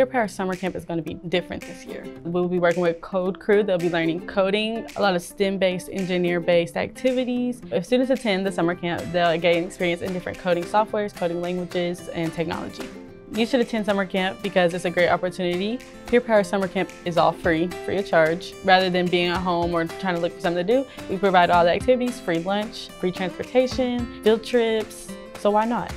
Peer Power Summer Camp is going to be different this year. We'll be working with Code Crew. They'll be learning coding, a lot of STEM-based, engineer-based activities. If students attend the summer camp, they'll gain experience in different coding softwares, coding languages, and technology. You should attend summer camp because it's a great opportunity. Peer Power Summer Camp is all free, free of charge. Rather than being at home or trying to look for something to do, we provide all the activities, free lunch, free transportation, field trips, so why not?